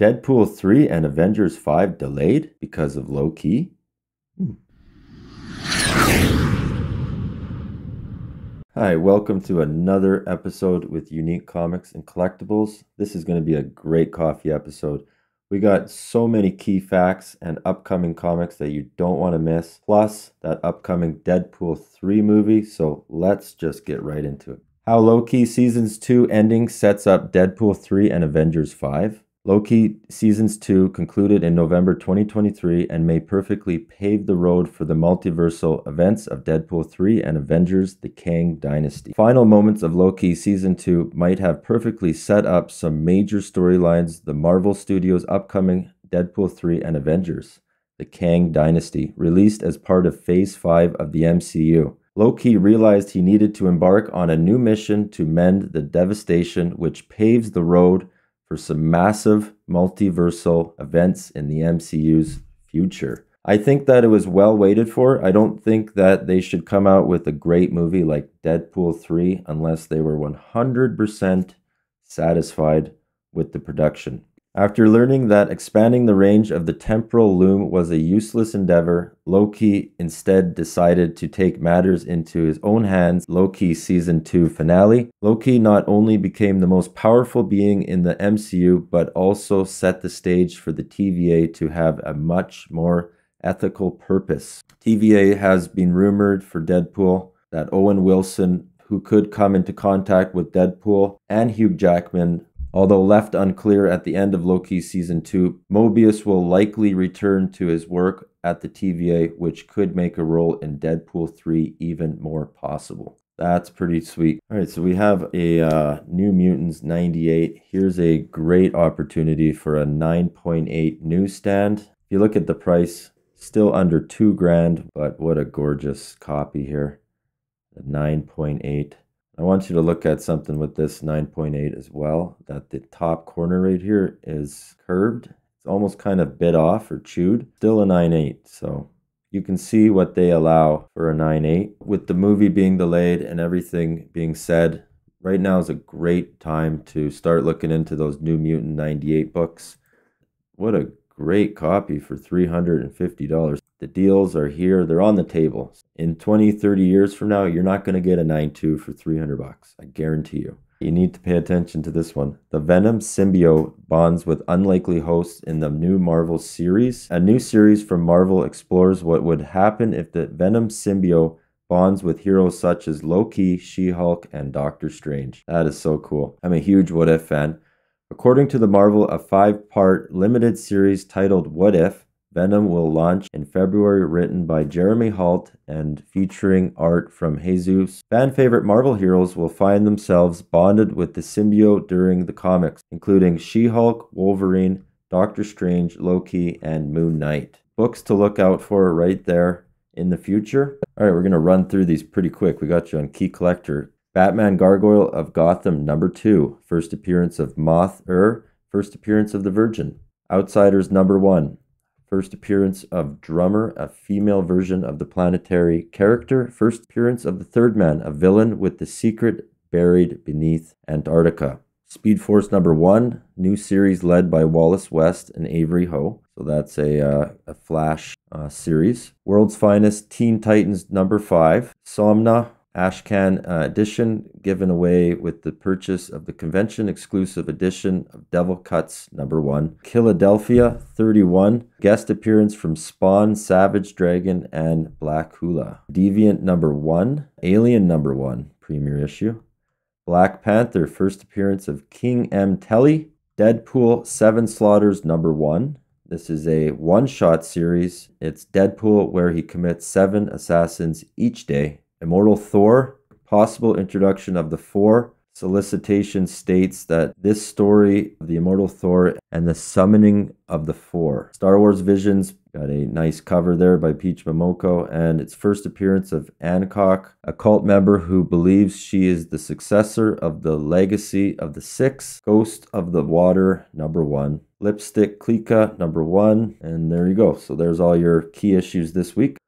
Deadpool 3 and Avengers 5 delayed because of Loki? Hmm. Hi, welcome to another episode with Unique Comics and Collectibles. This is going to be a great coffee episode. We got so many key facts and upcoming comics that you don't want to miss, plus that upcoming Deadpool 3 movie. So let's just get right into it. How Loki Seasons 2 ending sets up Deadpool 3 and Avengers 5. Loki Seasons 2 concluded in November 2023 and may perfectly pave the road for the multiversal events of Deadpool 3 and Avengers The Kang Dynasty. Final moments of Loki Season 2 might have perfectly set up some major storylines the Marvel Studios' upcoming Deadpool 3 and Avengers The Kang Dynasty, released as part of Phase 5 of the MCU. Loki realized he needed to embark on a new mission to mend the devastation which paves the road for some massive multiversal events in the MCU's future. I think that it was well waited for. I don't think that they should come out with a great movie like Deadpool 3 unless they were 100% satisfied with the production. After learning that expanding the range of the temporal loom was a useless endeavor, Loki instead decided to take matters into his own hands. Loki Season 2 finale. Loki not only became the most powerful being in the MCU, but also set the stage for the TVA to have a much more ethical purpose. TVA has been rumored for Deadpool that Owen Wilson, who could come into contact with Deadpool, and Hugh Jackman Although left unclear at the end of Loki season 2, Mobius will likely return to his work at the TVA, which could make a role in Deadpool 3 even more possible. That's pretty sweet. All right, so we have a uh, New Mutants 98. Here's a great opportunity for a 9.8 newsstand. If you look at the price, still under two grand, but what a gorgeous copy here. The 9.8. I want you to look at something with this 9.8 as well, that the top corner right here is curved. It's almost kind of bit off or chewed. Still a 9.8, so you can see what they allow for a 9.8. With the movie being delayed and everything being said, right now is a great time to start looking into those New Mutant 98 books. What a great copy for $350. The deals are here, they're on the table. In 20, 30 years from now, you're not going to get a 9.2 for 300 bucks. I guarantee you. You need to pay attention to this one. The Venom symbiote bonds with unlikely hosts in the new Marvel series. A new series from Marvel explores what would happen if the Venom symbiote bonds with heroes such as Loki, She Hulk, and Doctor Strange. That is so cool. I'm a huge What If fan. According to the Marvel, a five part limited series titled What If Venom will launch in February, written by Jeremy Holt and featuring art from Jesus. Fan favorite Marvel heroes will find themselves bonded with the symbiote during the comics, including She Hulk, Wolverine, Doctor Strange, Loki, and Moon Knight. Books to look out for right there in the future. All right, we're going to run through these pretty quick. We got you on Key Collector. Batman Gargoyle of Gotham, number two. First appearance of Moth-Er. First appearance of the Virgin. Outsiders, number one. First appearance of Drummer, a female version of the planetary character. First appearance of the Third Man, a villain with the secret buried beneath Antarctica. Speed Force number one, new series led by Wallace West and Avery Ho. So that's a, uh, a Flash uh, series. World's Finest Teen Titans number five. Somna, Ashcan uh, edition given away with the purchase of the convention exclusive edition of Devil Cuts number one. Philadelphia 31, guest appearance from Spawn, Savage Dragon, and Black Hula. Deviant number one, Alien number one, premiere issue. Black Panther, first appearance of King M. Telly. Deadpool, Seven Slaughters number one. This is a one shot series. It's Deadpool where he commits seven assassins each day Immortal Thor, possible introduction of the Four. Solicitation states that this story of the Immortal Thor and the summoning of the Four. Star Wars Visions got a nice cover there by Peach Momoko and its first appearance of Ancock, a cult member who believes she is the successor of the legacy of the Six. Ghost of the Water, number one. Lipstick Klika, number one. And there you go. So there's all your key issues this week.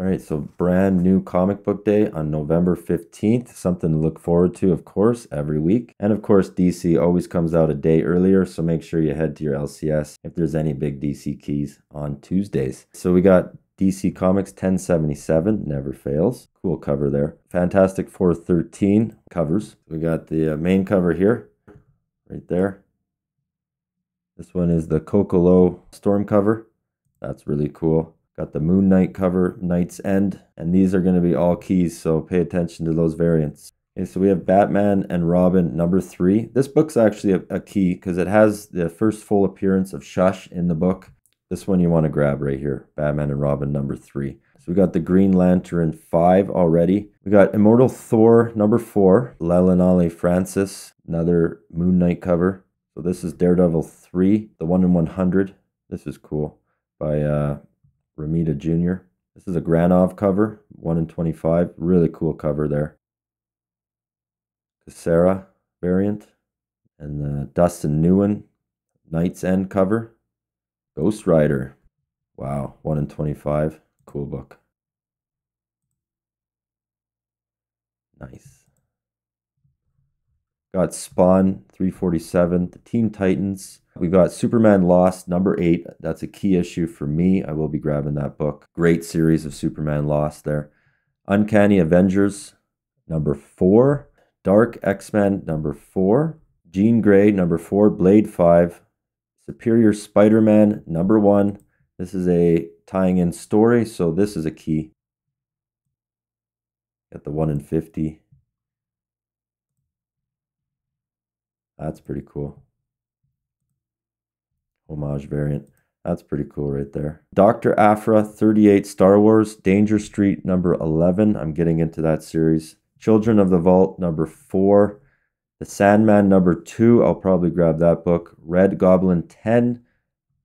All right, so brand new comic book day on November 15th. Something to look forward to, of course, every week. And of course, DC always comes out a day earlier, so make sure you head to your LCS if there's any big DC keys on Tuesdays. So we got DC Comics 1077, never fails. Cool cover there. Fantastic 413 covers. We got the uh, main cover here, right there. This one is the Kokolo Storm cover. That's really cool. Got the Moon Knight cover, Knight's End, and these are going to be all keys, so pay attention to those variants. Okay, so we have Batman and Robin number three. This book's actually a, a key because it has the first full appearance of Shush in the book. This one you want to grab right here, Batman and Robin number three. So we got the Green Lantern 5 already. We got Immortal Thor number 4, Leinil Francis, another Moon Knight cover. So this is Daredevil 3, the 1 in 100. This is cool by uh, Romita Jr. This is a Granov cover, 1 in 25. Really cool cover there. Sarah variant. And the Dustin Nguyen Knight's End cover. Ghost Rider. Wow, 1 in 25. Cool book. Nice. Got Spawn 347, the Teen Titans. We got Superman Lost number eight. That's a key issue for me. I will be grabbing that book. Great series of Superman Lost there. Uncanny Avengers number four. Dark X Men number four. Jean Grey number four. Blade five. Superior Spider Man number one. This is a tying in story, so this is a key. Got the one in 50. That's pretty cool. Homage variant. That's pretty cool right there. Dr. Aphra, 38 Star Wars, Danger Street number 11. I'm getting into that series. Children of the Vault number 4. The Sandman number 2. I'll probably grab that book. Red Goblin 10.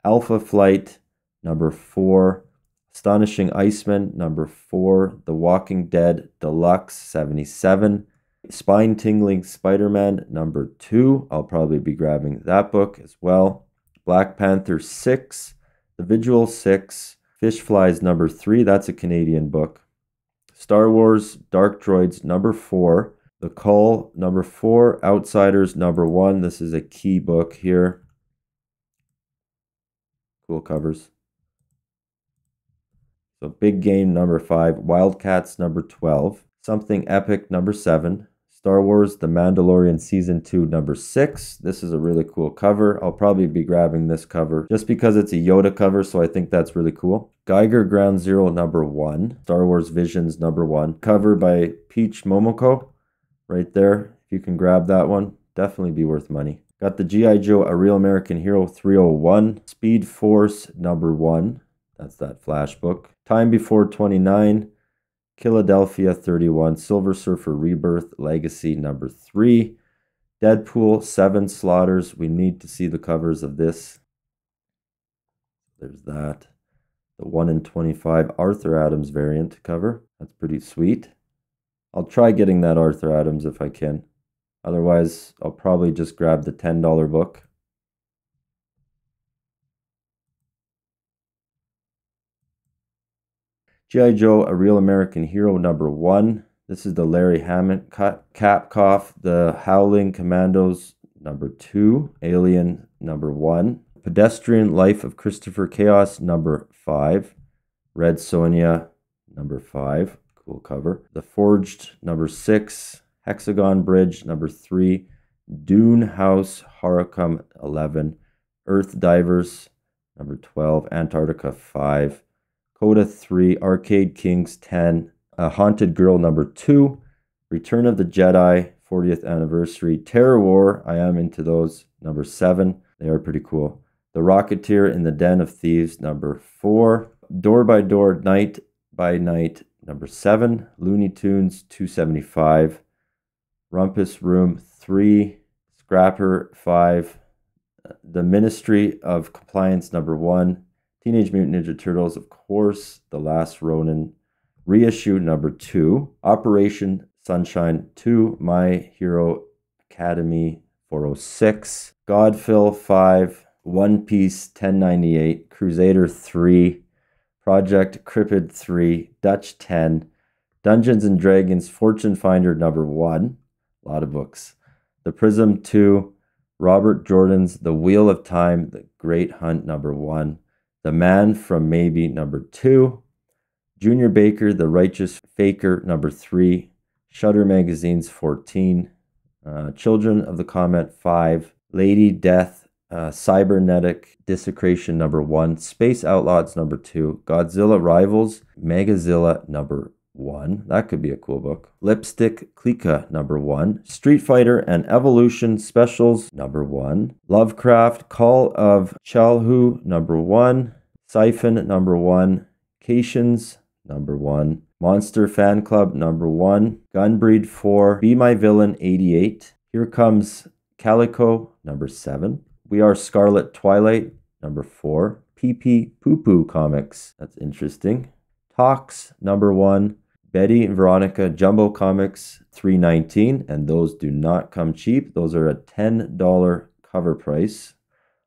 Alpha Flight number 4. Astonishing Iceman number 4. The Walking Dead Deluxe 77. Spine Tingling Spider Man number two. I'll probably be grabbing that book as well. Black Panther 6, The Vigil 6, Fish Flies number 3. That's a Canadian book. Star Wars Dark Droids number 4. The Call number 4. Outsiders number 1. This is a key book here. Cool covers. So Big Game number 5. Wildcats number 12. Something Epic number 7. Star Wars The Mandalorian Season 2, number 6. This is a really cool cover. I'll probably be grabbing this cover just because it's a Yoda cover, so I think that's really cool. Geiger Ground Zero, number 1. Star Wars Visions, number 1. Cover by Peach Momoko, right there. If you can grab that one, definitely be worth money. Got the G.I. Joe A Real American Hero 301. Speed Force, number 1. That's that flash book. Time Before 29. Philadelphia 31, Silver Surfer Rebirth Legacy number 3, Deadpool 7 Slaughters. We need to see the covers of this. There's that. The 1 in 25 Arthur Adams variant cover. That's pretty sweet. I'll try getting that Arthur Adams if I can. Otherwise, I'll probably just grab the $10 book. G.I. Joe, A Real American Hero number one. This is the Larry Hammond Kapkoff, The Howling Commandos number two, Alien number one, Pedestrian Life of Christopher Chaos number five, Red Sonja number five, cool cover, The Forged number six, Hexagon Bridge number three, Dune House Harkonnen 11, Earth Divers number 12, Antarctica 5, Coda 3, Arcade Kings 10, uh, Haunted Girl number 2, Return of the Jedi 40th Anniversary, Terror War, I am into those, number 7, they are pretty cool. The Rocketeer in the Den of Thieves number 4, Door by Door Night by Night number 7, Looney Tunes 275, Rumpus Room 3, Scrapper 5, The Ministry of Compliance number 1, Teenage Mutant Ninja Turtles, of course, The Last Ronin, reissue number two, Operation Sunshine 2, My Hero Academy 406, Godfill 5, One Piece 1098, Crusader 3, Project Cryptid 3, Dutch 10, Dungeons and Dragons Fortune Finder number 1, a lot of books. The Prism 2, Robert Jordan's The Wheel of Time, The Great Hunt number 1, The Man from Maybe number 2, Junior Baker, The Righteous Faker number 3, Shutter Magazine's 14, uh, Children of the Comet 5, Lady Death, uh, Cybernetic Desecration number 1, Space Outlaws number 2, Godzilla Rivals, Megazilla number 1. That could be a cool book. Lipstick Klika number 1, Street Fighter and Evolution Specials number 1, Lovecraft Call of Cthulhu number 1, Siphon number 1, Cations number 1, Monster Fan Club number 1, Gunbreed 4, Be My Villain 88, Here Comes Calico number 7, We Are Scarlet Twilight number 4, PP Poo Poo Comics, that's interesting, Talks number 1, Betty and Veronica Jumbo Comics 319 and those do not come cheap. Those are a $10 cover price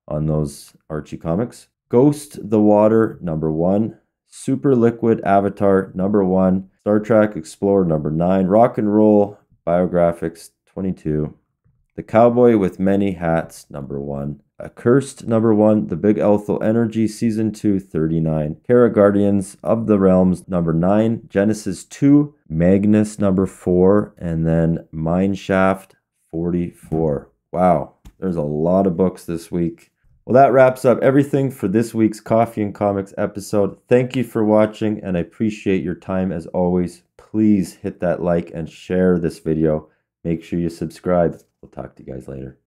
on those Archie comics. Ghost the Water number 1, Super Liquid Avatar number 1, Star Trek Explorer number 9, Rock and Roll Biographics 22, The Cowboy with Many Hats number 1, Accursed number 1, The Big Ethel Energy Season 2 39, Kara Guardians of the Realms number 9, Genesis 2, Magnus number 4, and then Mineshaft 44. Wow, there's a lot of books this week. Well, that wraps up everything for this week's Coffee and Comics episode. Thank you for watching, and I appreciate your time as always. Please hit that like and share this video. Make sure you subscribe. We'll talk to you guys later.